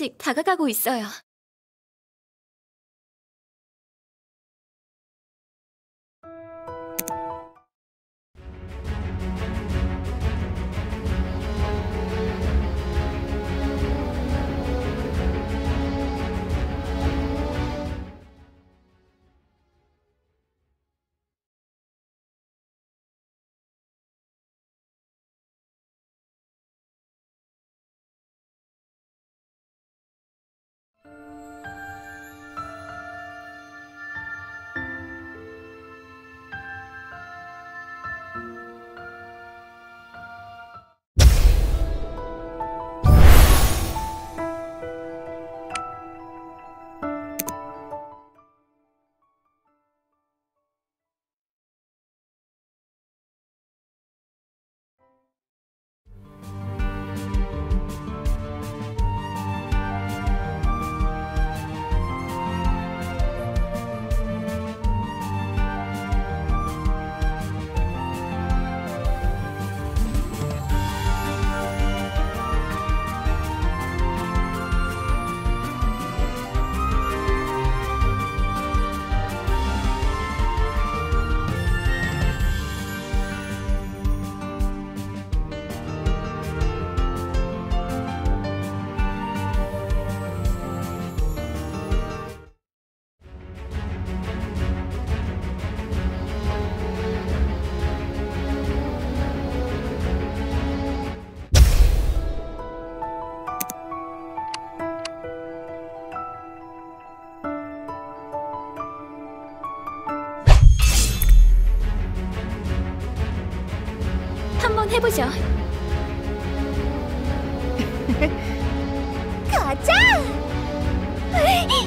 조금씩 다가가고 있어요. 한번 해보죠. 가자!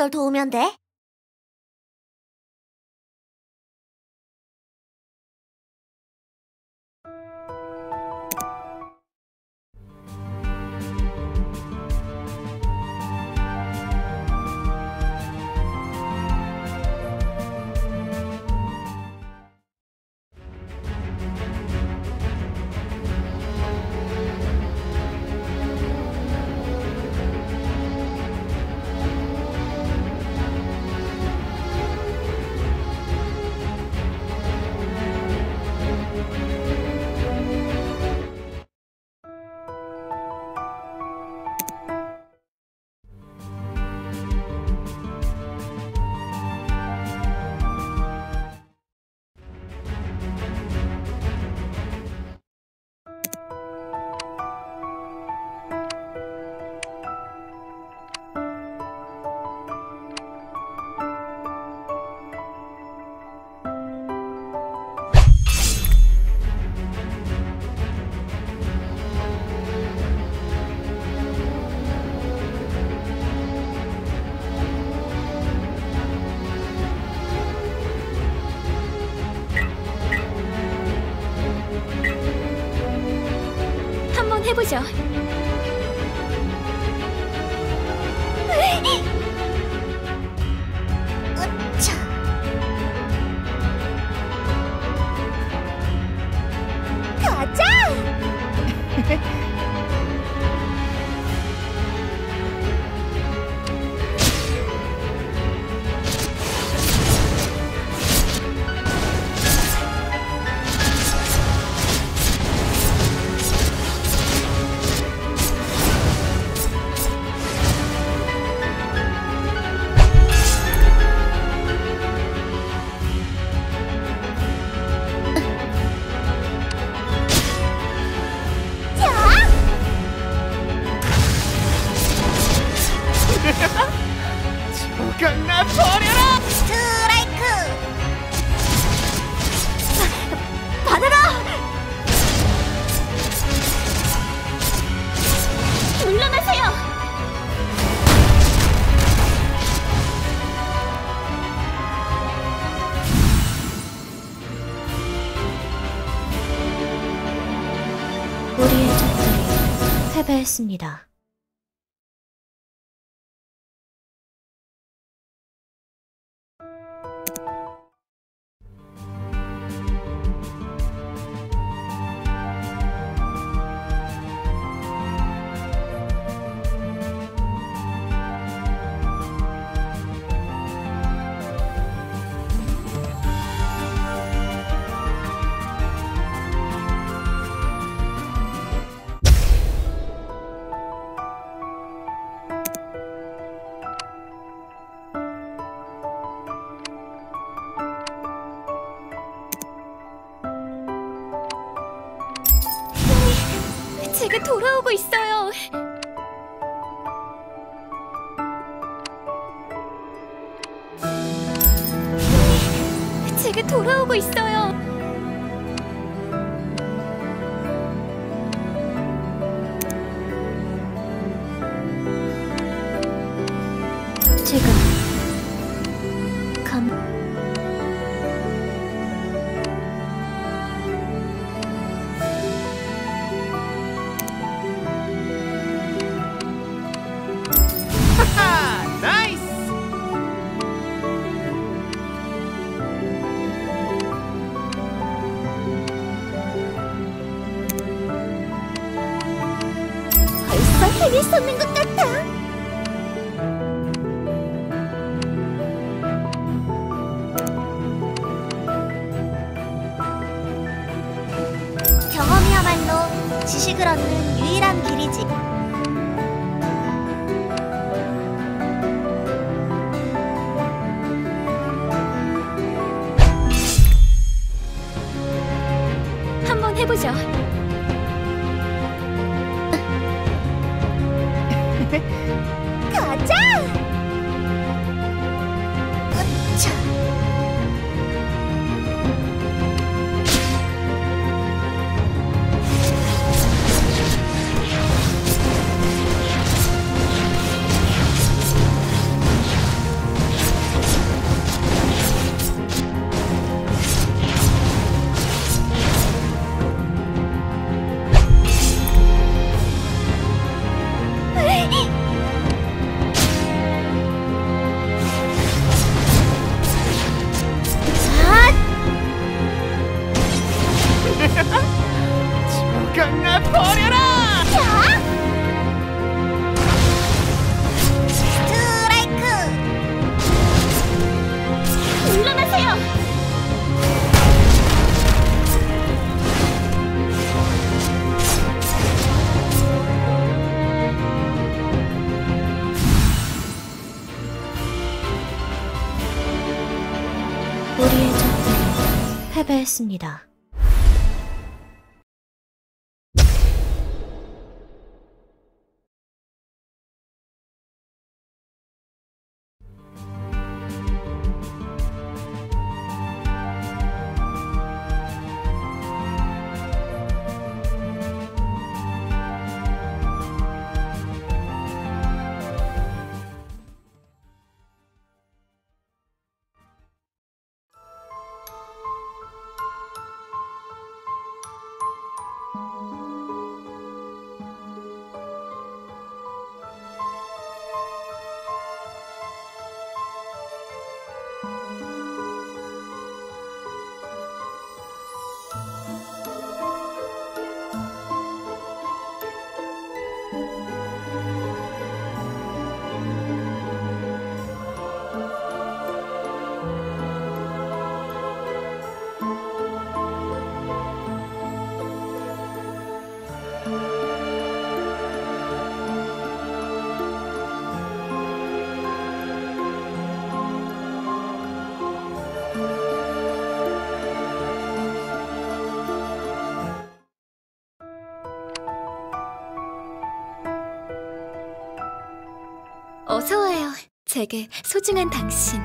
널 도우면 돼? 不行 했습니다. 제게 돌아오고 있어요. 제게 돌아오고 있어요. 지식을 얻는 유일한 길이지. 패배했습니다. 어서 와요. 제게 소중한 당신.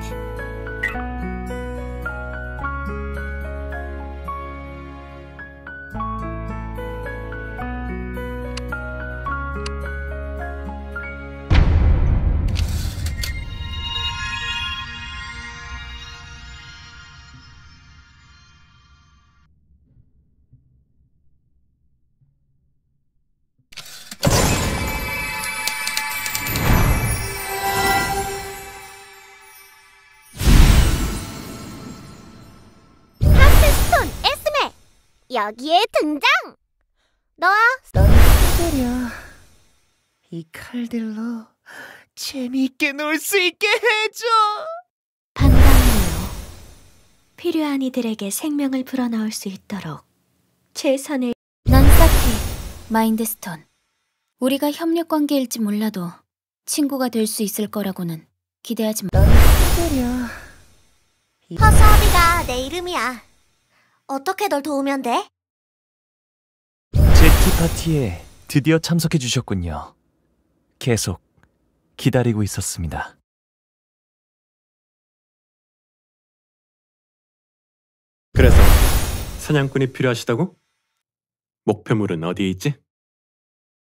여기에 등장. 너야 때려. 이 칼들로 재미있게 놀 수 있게 해줘. 반갑네요. 필요한 이들에게 생명을 불어넣을 수 있도록 최선을 넌사키 마인드스톤 우리가 협력 관계일지 몰라도 친구가 될 수 있을 거라고는 기대하지 마. 때려. 허수아비가 내 이름이야. 어떻게 널 도우면 돼? 제티 파티에 드디어 참석해 주셨군요. 계속 기다리고 있었습니다. 그래서 사냥꾼이 필요하시다고? 목표물은 어디에 있지?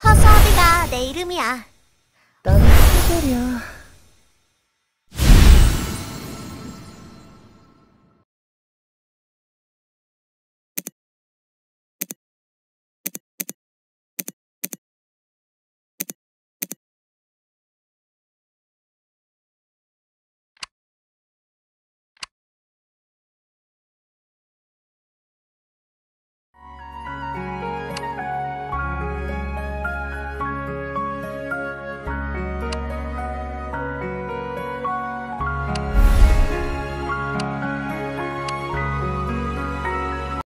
허수아비가 내 이름이야. 때려.